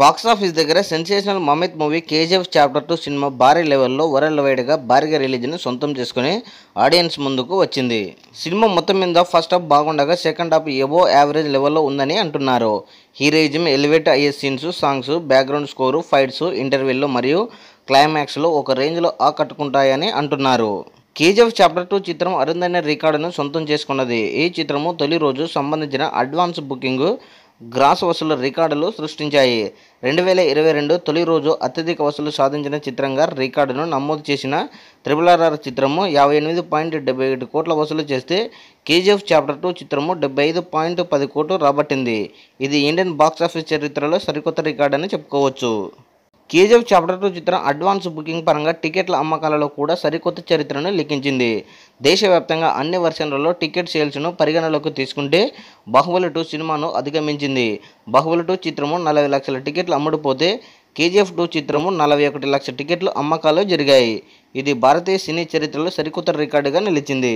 Box office దగ్గర sensational మమిత్ movie KGF chapter two సినిమా భారీ లెవెల్లో వరల్డ్ వైడ్గా భారీగా రిలీజ్ను సొంతం చేసుకుని ఆడియన్స్ ముందుకు వచ్చింది. సినిమా మొత్తం మీద ఫస్ట్ హాఫ్ బాగుండగా సెకండ్ హాఫ్ ఎబో యావరేజ్ లెవెల్లో ఉందని అంటున్నారు. హీరోయిజం ఎలివేట్ అయ్యే scenes songs background score fights ఇంటర్వ్యూలు మరియు క్లైమాక్స్లో ఒక రేంజ్లో ఆకట్టుకుంటాయని అంటున్నారు. కేజీఎఫ్ చాప్టర్ టూ చిత్రం అరుందైన రికార్డును సొంతం చేసుకున్నది. ఈ చిత్రము తొలి రోజు సంబంధించిన అడ్వాన్స్ బుకింగ్ గ్రాస్ వసూలు రికార్డులు సృష్టించాయి. రెండు వేల ఇరవై రెండు తొలి రోజు అత్యధిక వసూలు సాధించిన చిత్రంగా రికార్డును నమోదు చేసిన త్రిబులర్ఆర్ చిత్రము యాభై ఎనిమిది పాయింట్ డెబ్బై ఒకటి కోట్ల వసూలు చేస్తే కేజీఎఫ్ చాప్టర్ టూ చిత్రము డెబ్బై ఐదు పాయింట్ పది కోట్లు రాబట్టింది. ఇది ఇండియన్ బాక్స్ ఆఫీస్ చరిత్రలో సరికొత్త రికార్డు అని చెప్పుకోవచ్చు. కేజీఎఫ్ చాప్టర్ టూ చిత్రం అడ్వాన్స్ బుకింగ్ పరంగా టికెట్ల అమ్మకాలలో కూడా సరికొత్త చరిత్రను లిఖించింది. దేశవ్యాప్తంగా అన్ని వర్షన్లలో టికెట్ సేల్స్ను పరిగణలోకి తీసుకుంటే బాహుబలి టూ సినిమాను అధిగమించింది. బాహుబలి టూ చిత్రము నలభై లక్షల టికెట్లు అమ్ముడుపోతే కేజీఎఫ్ టూ చిత్రము నలభై ఒకటి లక్షల టికెట్లు అమ్మకాలు జరిగాయి. ఇది భారతీయ సినీ చరిత్రలో సరికొత్త రికార్డుగా నిలిచింది.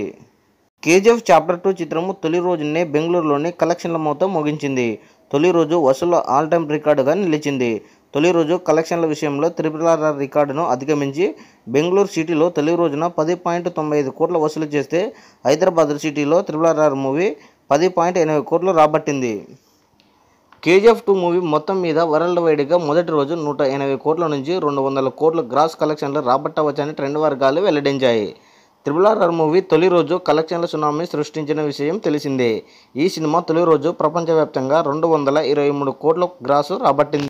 కేజీఎఫ్ చాప్టర్ టూ చిత్రము తొలి రోజునే బెంగళూరులోని కలెక్షన్ల మొత్తం ముగించింది. తొలి రోజు వసూలు ఆల్ టైమ్ రికార్డుగా నిలిచింది. తొలి రోజు కలెక్షన్ల విషయంలో త్రిపుల ఆర్ రికార్డును అధిగమించి బెంగళూరు సిటీలో తొలి రోజున పది పాయింట్ తొంభై ఐదు కోట్ల వసూలు చేస్తే హైదరాబాద్ సిటీలో త్రిపుల ఆర్ మూవీ పది పాయింట్ ఎనభై కోట్లు రాబట్టింది. కేజీఎఫ్ టూ మూవీ మొత్తం మీద వరల్డ్ వైడ్గా మొదటి రోజు నూట ఎనభై కోట్ల నుంచి రెండు వందల కోట్ల గ్రాస్ కలెక్షన్లు రాబట్టవచ్చని ట్రెండ్ వర్గాలు వెల్లడించాయి. త్రిబుల్ ఆర్ఆర్ మూవీ తొలి రోజు కలెక్షన్ల సునామీ సృష్టించిన విషయం తెలిసిందే. ఈ సినిమా తొలి రోజు ప్రపంచవ్యాప్తంగా రెండు వందల ఇరవై మూడు కోట్ల గ్రాసు రాబట్టింది.